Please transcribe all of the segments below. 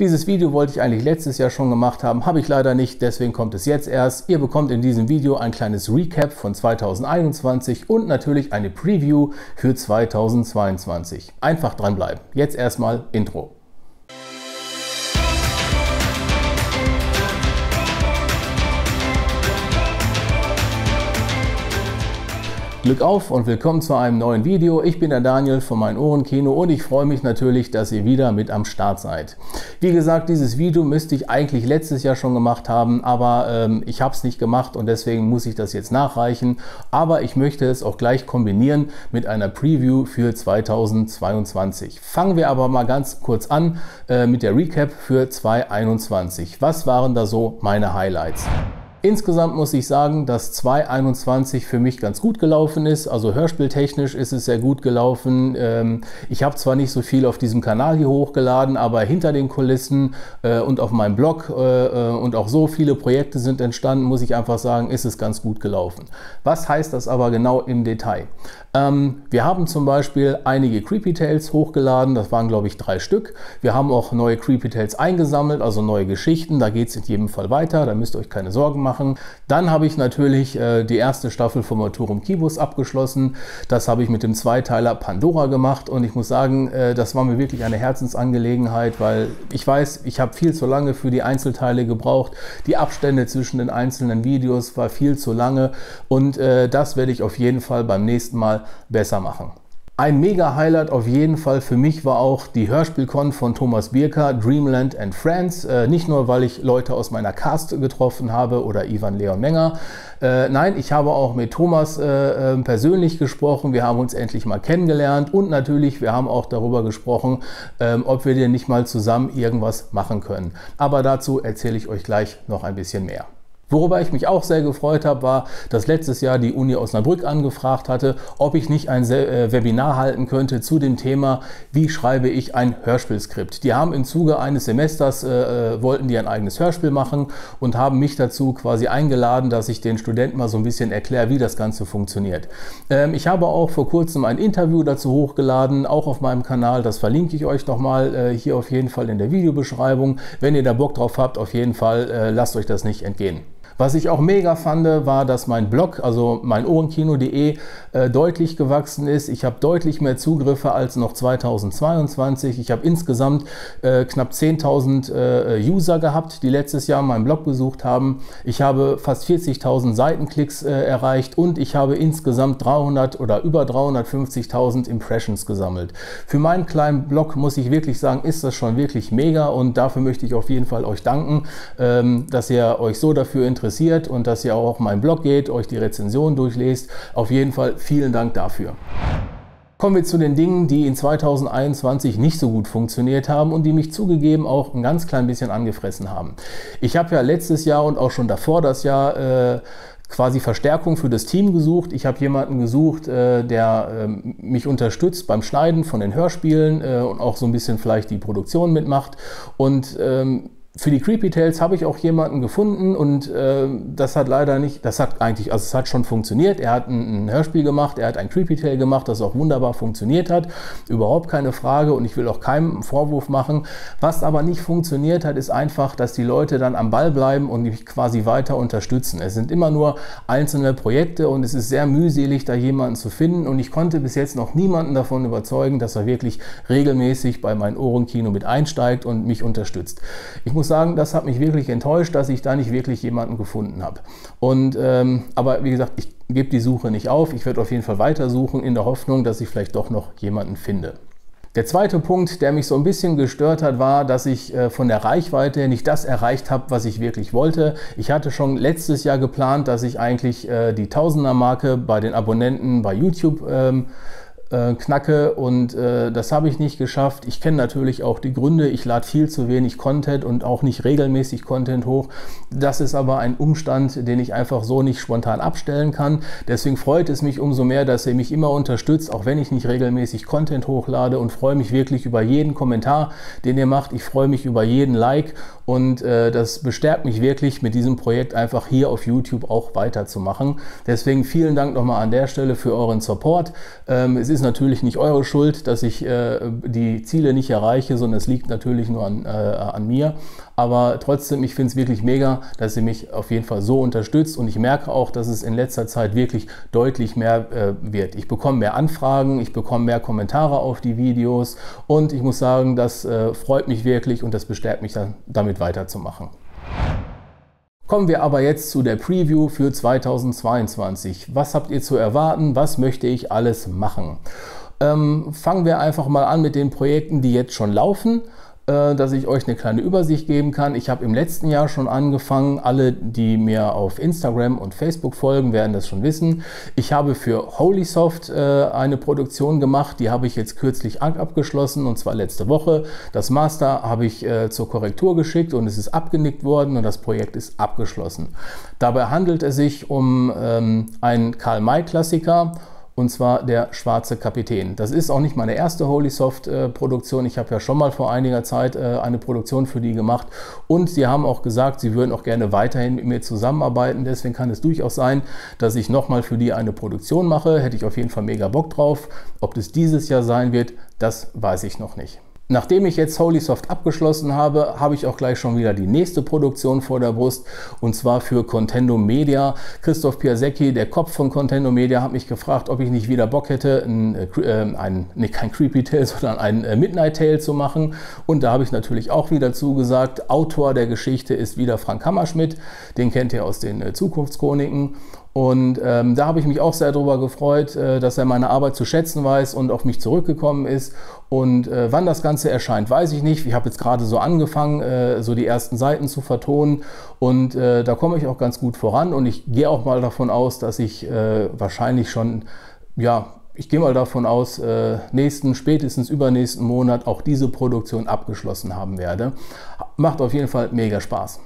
Dieses Video wollte ich eigentlich letztes Jahr schon gemacht haben, habe ich leider nicht, deswegen kommt es jetzt erst. Ihr bekommt in diesem Video ein kleines Recap von 2021 und natürlich eine Preview für 2022. Einfach dranbleiben. Jetzt erstmal Intro. Glück auf und willkommen zu einem neuen Video. Ich bin der Daniel von Mein Ohrenkino und ich freue mich natürlich, dass ihr wieder mit am Start seid. Wie gesagt, dieses Video müsste ich eigentlich letztes Jahr schon gemacht haben, aber ähm, ich habe es nicht gemacht und deswegen muss ich das jetzt nachreichen. Aber ich möchte es auch gleich kombinieren mit einer Preview für 2022. Fangen wir aber mal ganz kurz an äh, mit der Recap für 2021. Was waren da so meine Highlights? Insgesamt muss ich sagen, dass 2021 für mich ganz gut gelaufen ist. Also hörspieltechnisch ist es sehr gut gelaufen. Ähm, ich habe zwar nicht so viel auf diesem Kanal hier hochgeladen, aber hinter den Kulissen äh, und auf meinem Blog äh, äh, und auch so viele Projekte sind entstanden, muss ich einfach sagen, ist es ganz gut gelaufen. Was heißt das aber genau im Detail? Ähm, wir haben zum Beispiel einige Creepy Tales hochgeladen, das waren glaube ich drei Stück. Wir haben auch neue Creepy Tales eingesammelt, also neue Geschichten. Da geht es in jedem Fall weiter, da müsst ihr euch keine Sorgen machen machen. Dann habe ich natürlich äh, die erste Staffel vom Maturum Kibus abgeschlossen. Das habe ich mit dem Zweiteiler Pandora gemacht und ich muss sagen, äh, das war mir wirklich eine Herzensangelegenheit, weil ich weiß, ich habe viel zu lange für die Einzelteile gebraucht. Die Abstände zwischen den einzelnen Videos war viel zu lange und äh, das werde ich auf jeden Fall beim nächsten Mal besser machen. Ein Mega-Highlight auf jeden Fall für mich war auch die Hörspielcon von Thomas Bierker, Dreamland and Friends. Äh, nicht nur, weil ich Leute aus meiner Cast getroffen habe oder Ivan Leon Menger. Äh, nein, ich habe auch mit Thomas äh, ähm, persönlich gesprochen. Wir haben uns endlich mal kennengelernt und natürlich, wir haben auch darüber gesprochen, ähm, ob wir denn nicht mal zusammen irgendwas machen können. Aber dazu erzähle ich euch gleich noch ein bisschen mehr. Worüber ich mich auch sehr gefreut habe, war, dass letztes Jahr die Uni Osnabrück angefragt hatte, ob ich nicht ein äh, Webinar halten könnte zu dem Thema, wie schreibe ich ein Hörspielskript. Die haben im Zuge eines Semesters, äh, äh, wollten die ein eigenes Hörspiel machen und haben mich dazu quasi eingeladen, dass ich den Studenten mal so ein bisschen erkläre, wie das Ganze funktioniert. Ähm, ich habe auch vor kurzem ein Interview dazu hochgeladen, auch auf meinem Kanal, das verlinke ich euch nochmal äh, hier auf jeden Fall in der Videobeschreibung. Wenn ihr da Bock drauf habt, auf jeden Fall äh, lasst euch das nicht entgehen. Was ich auch mega fand, war, dass mein Blog, also mein ohrenkino.de, äh, deutlich gewachsen ist. Ich habe deutlich mehr Zugriffe als noch 2022. Ich habe insgesamt äh, knapp 10.000 äh, User gehabt, die letztes Jahr meinen Blog besucht haben. Ich habe fast 40.000 Seitenklicks äh, erreicht und ich habe insgesamt 300 oder über 350.000 Impressions gesammelt. Für meinen kleinen Blog muss ich wirklich sagen, ist das schon wirklich mega und dafür möchte ich auf jeden Fall euch danken, ähm, dass ihr euch so dafür interessiert interessiert und dass ihr auch auf meinen Blog geht, euch die Rezension durchlest. Auf jeden Fall vielen Dank dafür. Kommen wir zu den Dingen, die in 2021 nicht so gut funktioniert haben und die mich zugegeben auch ein ganz klein bisschen angefressen haben. Ich habe ja letztes Jahr und auch schon davor das Jahr äh, quasi Verstärkung für das Team gesucht. Ich habe jemanden gesucht, äh, der äh, mich unterstützt beim Schneiden von den Hörspielen äh, und auch so ein bisschen vielleicht die Produktion mitmacht. Und ähm, für die Creepy Tales habe ich auch jemanden gefunden und äh, das hat leider nicht, das hat eigentlich, also es hat schon funktioniert. Er hat ein, ein Hörspiel gemacht, er hat ein Creepy Tale gemacht, das auch wunderbar funktioniert hat. Überhaupt keine Frage und ich will auch keinem Vorwurf machen. Was aber nicht funktioniert hat, ist einfach, dass die Leute dann am Ball bleiben und mich quasi weiter unterstützen. Es sind immer nur einzelne Projekte und es ist sehr mühselig, da jemanden zu finden und ich konnte bis jetzt noch niemanden davon überzeugen, dass er wirklich regelmäßig bei meinem Ohrenkino mit einsteigt und mich unterstützt. Ich muss muss sagen, das hat mich wirklich enttäuscht, dass ich da nicht wirklich jemanden gefunden habe. Und, ähm, aber wie gesagt, ich gebe die Suche nicht auf. Ich werde auf jeden Fall weitersuchen in der Hoffnung, dass ich vielleicht doch noch jemanden finde. Der zweite Punkt, der mich so ein bisschen gestört hat, war, dass ich äh, von der Reichweite nicht das erreicht habe, was ich wirklich wollte. Ich hatte schon letztes Jahr geplant, dass ich eigentlich äh, die Tausender-Marke bei den Abonnenten bei YouTube ähm, äh, knacke und äh, das habe ich nicht geschafft. Ich kenne natürlich auch die Gründe. Ich lade viel zu wenig Content und auch nicht regelmäßig Content hoch. Das ist aber ein Umstand, den ich einfach so nicht spontan abstellen kann. Deswegen freut es mich umso mehr, dass ihr mich immer unterstützt, auch wenn ich nicht regelmäßig Content hochlade und freue mich wirklich über jeden Kommentar, den ihr macht. Ich freue mich über jeden Like und äh, das bestärkt mich wirklich, mit diesem Projekt einfach hier auf YouTube auch weiterzumachen. Deswegen vielen Dank nochmal an der Stelle für euren Support. Ähm, es ist natürlich nicht eure Schuld, dass ich äh, die Ziele nicht erreiche, sondern es liegt natürlich nur an, äh, an mir. Aber trotzdem, ich finde es wirklich mega, dass ihr mich auf jeden Fall so unterstützt und ich merke auch, dass es in letzter Zeit wirklich deutlich mehr äh, wird. Ich bekomme mehr Anfragen, ich bekomme mehr Kommentare auf die Videos und ich muss sagen, das äh, freut mich wirklich und das bestärkt mich dann, damit weiterzumachen. Kommen wir aber jetzt zu der Preview für 2022. Was habt ihr zu erwarten? Was möchte ich alles machen? Ähm, fangen wir einfach mal an mit den Projekten, die jetzt schon laufen. Äh, dass ich euch eine kleine Übersicht geben kann. Ich habe im letzten Jahr schon angefangen. Alle, die mir auf Instagram und Facebook folgen, werden das schon wissen. Ich habe für Holysoft äh, eine Produktion gemacht. Die habe ich jetzt kürzlich abgeschlossen und zwar letzte Woche. Das Master habe ich äh, zur Korrektur geschickt und es ist abgenickt worden und das Projekt ist abgeschlossen. Dabei handelt es sich um ähm, einen Karl-May-Klassiker und zwar der Schwarze Kapitän. Das ist auch nicht meine erste Holysoft-Produktion. Ich habe ja schon mal vor einiger Zeit äh, eine Produktion für die gemacht und sie haben auch gesagt, sie würden auch gerne weiterhin mit mir zusammenarbeiten. Deswegen kann es durchaus sein, dass ich nochmal für die eine Produktion mache. Hätte ich auf jeden Fall mega Bock drauf. Ob das dieses Jahr sein wird, das weiß ich noch nicht. Nachdem ich jetzt Holysoft abgeschlossen habe, habe ich auch gleich schon wieder die nächste Produktion vor der Brust und zwar für Contendo Media. Christoph Piasecki, der Kopf von Contendo Media, hat mich gefragt, ob ich nicht wieder Bock hätte, ein, äh, ein nicht kein Creepy Tale, sondern ein äh, Midnight Tale zu machen. Und da habe ich natürlich auch wieder zugesagt. Autor der Geschichte ist wieder Frank Hammerschmidt, den kennt ihr aus den äh, Zukunftschroniken. Und ähm, da habe ich mich auch sehr darüber gefreut, äh, dass er meine Arbeit zu schätzen weiß und auf mich zurückgekommen ist. Und äh, wann das Ganze erscheint, weiß ich nicht. Ich habe jetzt gerade so angefangen, äh, so die ersten Seiten zu vertonen. Und äh, da komme ich auch ganz gut voran. Und ich gehe auch mal davon aus, dass ich äh, wahrscheinlich schon, ja, ich gehe mal davon aus, äh, nächsten, spätestens übernächsten Monat auch diese Produktion abgeschlossen haben werde. Macht auf jeden Fall mega Spaß.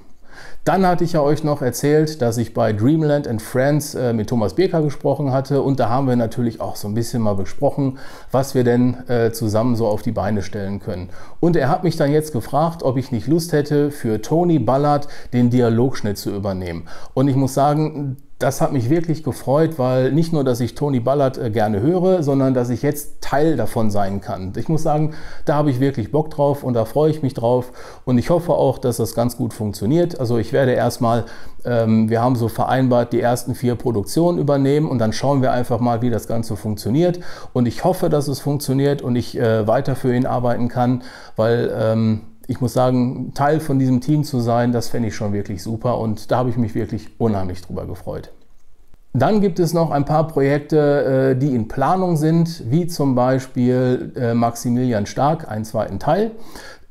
Dann hatte ich ja euch noch erzählt, dass ich bei Dreamland and Friends äh, mit Thomas Beker gesprochen hatte und da haben wir natürlich auch so ein bisschen mal besprochen, was wir denn äh, zusammen so auf die Beine stellen können. Und er hat mich dann jetzt gefragt, ob ich nicht Lust hätte, für Tony Ballard den Dialogschnitt zu übernehmen. Und ich muss sagen, das hat mich wirklich gefreut, weil nicht nur, dass ich Tony Ballard äh, gerne höre, sondern dass ich jetzt Teil davon sein kann. Ich muss sagen, da habe ich wirklich Bock drauf und da freue ich mich drauf und ich hoffe auch, dass das ganz gut funktioniert. Also ich werde erstmal, ähm, wir haben so vereinbart, die ersten vier Produktionen übernehmen und dann schauen wir einfach mal, wie das Ganze funktioniert und ich hoffe, dass es funktioniert und ich äh, weiter für ihn arbeiten kann, weil ähm, ich muss sagen, Teil von diesem Team zu sein, das fände ich schon wirklich super und da habe ich mich wirklich unheimlich drüber gefreut. Dann gibt es noch ein paar Projekte, äh, die in Planung sind, wie zum Beispiel äh, Maximilian Stark, einen zweiten Teil.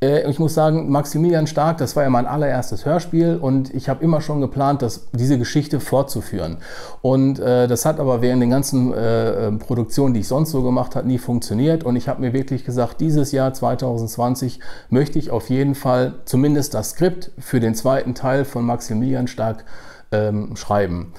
Äh, ich muss sagen, Maximilian Stark, das war ja mein allererstes Hörspiel und ich habe immer schon geplant, das, diese Geschichte fortzuführen. Und äh, das hat aber während den ganzen äh, Produktionen, die ich sonst so gemacht habe, nie funktioniert. Und ich habe mir wirklich gesagt, dieses Jahr 2020 möchte ich auf jeden Fall zumindest das Skript für den zweiten Teil von Maximilian Stark ähm, schreiben.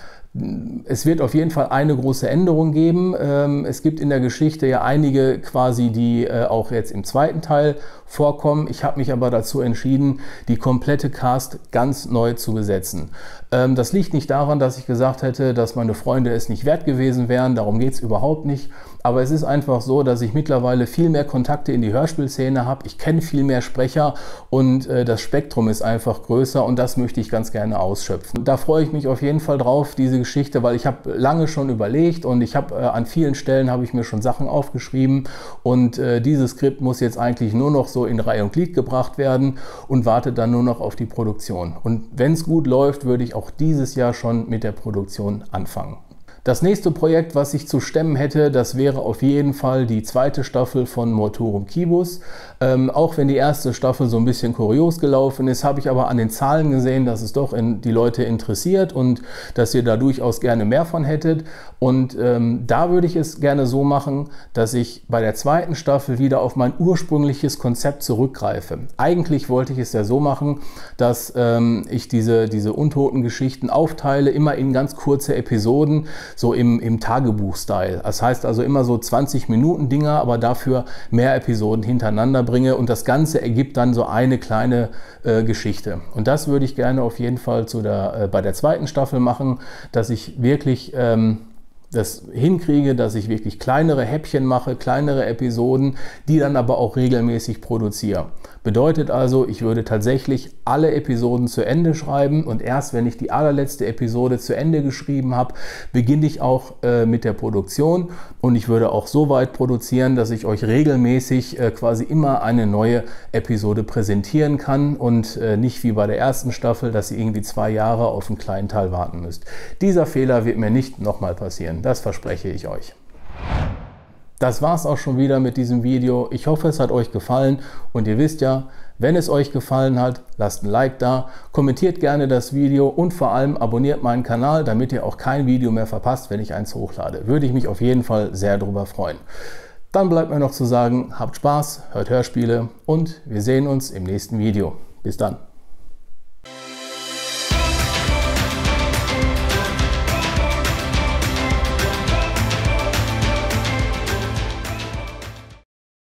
Es wird auf jeden Fall eine große Änderung geben. Ähm, es gibt in der Geschichte ja einige quasi, die äh, auch jetzt im zweiten Teil vorkommen. Ich habe mich aber dazu entschieden, die komplette Cast ganz neu zu besetzen. Ähm, das liegt nicht daran, dass ich gesagt hätte, dass meine Freunde es nicht wert gewesen wären. Darum geht es überhaupt nicht. Aber es ist einfach so, dass ich mittlerweile viel mehr Kontakte in die Hörspielszene habe. Ich kenne viel mehr Sprecher und äh, das Spektrum ist einfach größer und das möchte ich ganz gerne ausschöpfen. Da freue ich mich auf jeden Fall drauf, diese Geschichte, weil ich habe lange schon überlegt und ich habe äh, an vielen Stellen habe ich mir schon Sachen aufgeschrieben und äh, dieses Skript muss jetzt eigentlich nur noch so so in Reihe und Glied gebracht werden und wartet dann nur noch auf die Produktion. Und wenn es gut läuft, würde ich auch dieses Jahr schon mit der Produktion anfangen. Das nächste Projekt, was ich zu stemmen hätte, das wäre auf jeden Fall die zweite Staffel von Mortorum Kibus. Ähm, auch wenn die erste Staffel so ein bisschen kurios gelaufen ist, habe ich aber an den Zahlen gesehen, dass es doch in, die Leute interessiert und dass ihr da durchaus gerne mehr von hättet. Und ähm, da würde ich es gerne so machen, dass ich bei der zweiten Staffel wieder auf mein ursprüngliches Konzept zurückgreife. Eigentlich wollte ich es ja so machen, dass ähm, ich diese, diese untoten Geschichten aufteile, immer in ganz kurze Episoden, so im, im Tagebuch-Style. Das heißt also immer so 20 Minuten Dinger, aber dafür mehr Episoden hintereinander bringe und das Ganze ergibt dann so eine kleine äh, Geschichte. Und das würde ich gerne auf jeden Fall zu der, äh, bei der zweiten Staffel machen, dass ich wirklich ähm, das hinkriege, dass ich wirklich kleinere Häppchen mache, kleinere Episoden, die dann aber auch regelmäßig produziere. Bedeutet also, ich würde tatsächlich alle Episoden zu Ende schreiben und erst wenn ich die allerletzte Episode zu Ende geschrieben habe, beginne ich auch äh, mit der Produktion und ich würde auch so weit produzieren, dass ich euch regelmäßig äh, quasi immer eine neue Episode präsentieren kann und äh, nicht wie bei der ersten Staffel, dass ihr irgendwie zwei Jahre auf einen kleinen Teil warten müsst. Dieser Fehler wird mir nicht nochmal passieren, das verspreche ich euch. Das war's auch schon wieder mit diesem Video. Ich hoffe, es hat euch gefallen und ihr wisst ja, wenn es euch gefallen hat, lasst ein Like da, kommentiert gerne das Video und vor allem abonniert meinen Kanal, damit ihr auch kein Video mehr verpasst, wenn ich eins hochlade. Würde ich mich auf jeden Fall sehr darüber freuen. Dann bleibt mir noch zu sagen, habt Spaß, hört Hörspiele und wir sehen uns im nächsten Video. Bis dann.